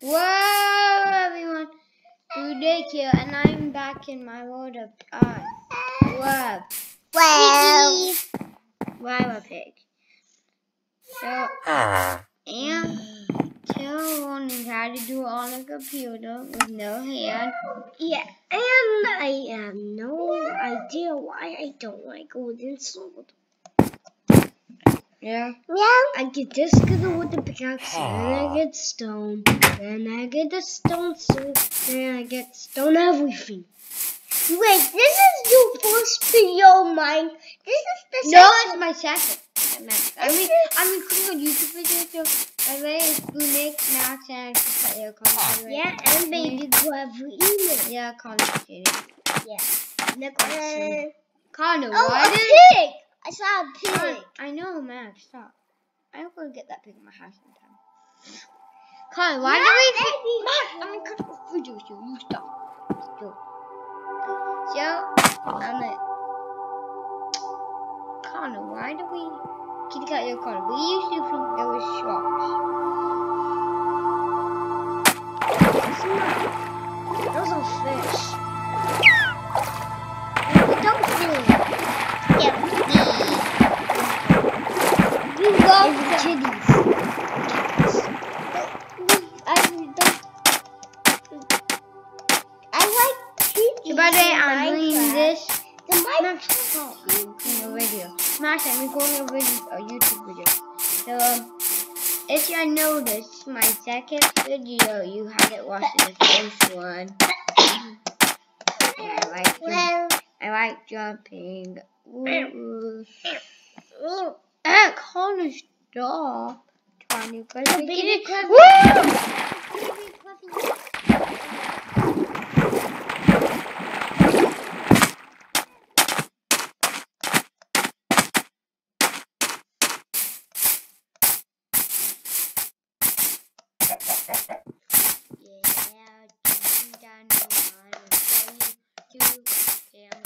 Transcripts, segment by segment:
Whoa, everyone. Ridiculous. And I'm back in my world of art. Whoa. Well, Why am a pig? So, and still learning how to do it on a computer with no hand. yeah, and I have no idea why I don't like wooden sword. Yeah. Yeah. I get this good wooden pickaxe, then I get stone, then I get the stone sword, then I get stone everything. Wait, this is your first video, mine. This is the No, second. it's my second. I meant- I mean, I'm recording a YouTube video, so my name is Blue Nick, Max, and just your comment. Yeah, and baby clever email. Yeah, concentrating. Yeah. Next Uh, Connor, Oh, why a did pig! I saw a pig. I know, Max, stop. I'm gonna get that pig in my house sometime. Connor, why do we. Max, I'm gonna cut the video, so you stop. Go. So, I'm gonna... Connor, why do we... Kitty cat your Connor, we used to think there was sharks. Those are fish. Minecraft. stop. I'm a video. Max, I'm recording a video, a YouTube video. So, um, if you noticed my second video, you haven't watched the first one. I like Well, I like jumping. Ooh. ooh. Ah, Connor, stop. Trying to go The baby Woo! Yeah, jumping down the line and show you to him.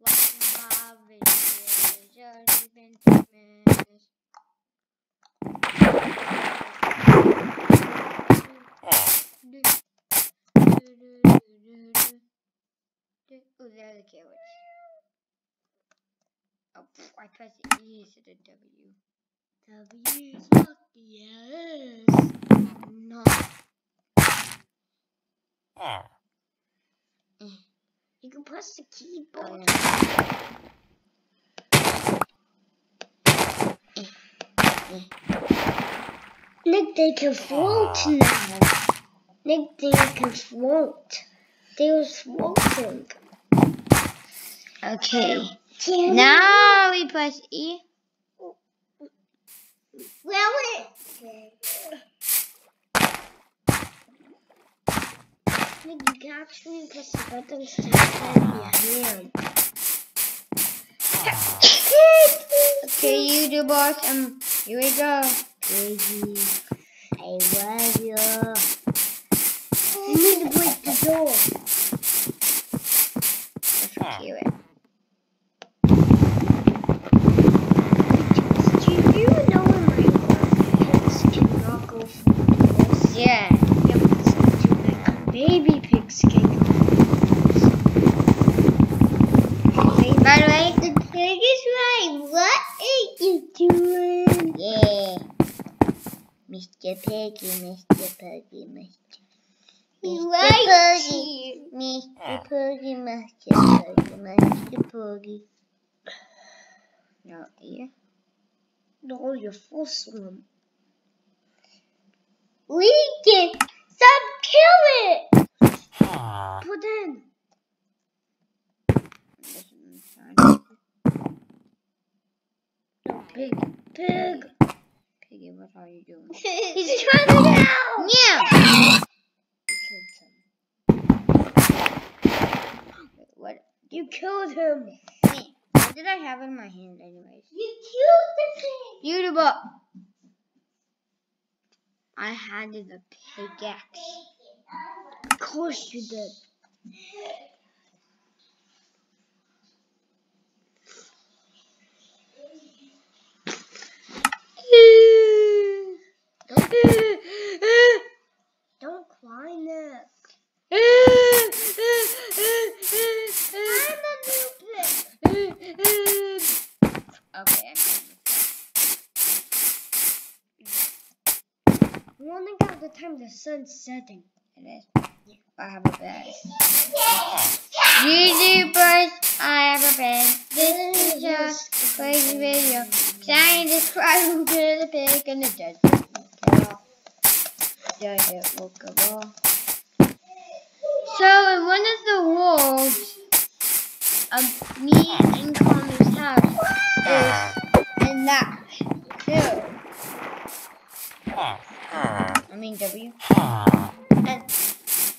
Watching my videos, already been famous. Oh, there are the carrots. Oh, pff, I pressed the E instead of W. W is not yes. No. You can press the Oh, keyboard. Nick, they can float now. Ah. Nick, they can float. They were floating. Okay. Can Now we press E. Well, it. You can actually press the buttons to extend your hand. Okay, you do boss. Um, here we go. Baby, I love you. You need to break the door. Let's it. Do you know in Minecraft pigs cannot go? Yeah. Yeah, but it's not too bad. Baby pigs can go. By the way, The pig is right. What are you doing? yeah. Mr. Piggy, Mr. Piggy, Mr. You Mr. like Mr. Piggy, Mr. Piggy, Mr. Piggy. No, here. No, you're forcing them. We can stop kill it. Put in. This is fine. No, pig. Pig. Piggy, what are you doing? He's trying to get out. Yeah. You killed him. You killed him. What did I have in my hand, anyways? You killed the pig. Beautiful. I had the pickaxe. Of course you did. Wondering how the time the sun's setting. It is. I have a bed. YouTubers, I have a bed. This is just a crazy video. Trying to describe who did the pig and the dead. Desert walkable. So in one of the walls of me and Connor's house is in that hill. I mean W. And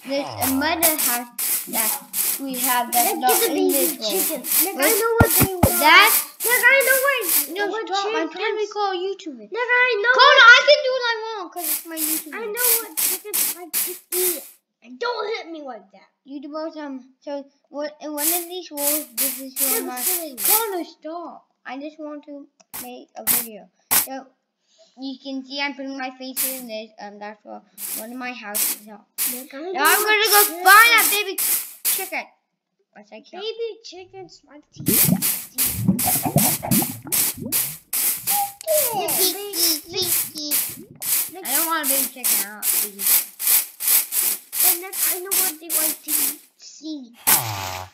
there's a mother house that we have that's Let's not get the in baby this one. chicken. Look, What? I know what they want. That's Look, I know what. no what stop. I'm trying to chickens- record YouTube. Look, I know. Connor, what- I can do what I want because it's my YouTube. I know what chickens like to eat. And don't hit me like that. YouTubers, um, so what in one of these walls, this is one of my. Seriously. Connor, stop. I just want to make a video. So you can see I'm putting my face in this. Um, that's what one of my houses are. Look, I Now know I'm gonna go find that baby chicken. What's I kill? Baby to eat. I don't want a baby chicken. I want baby. And look, I know what they like to. Ah.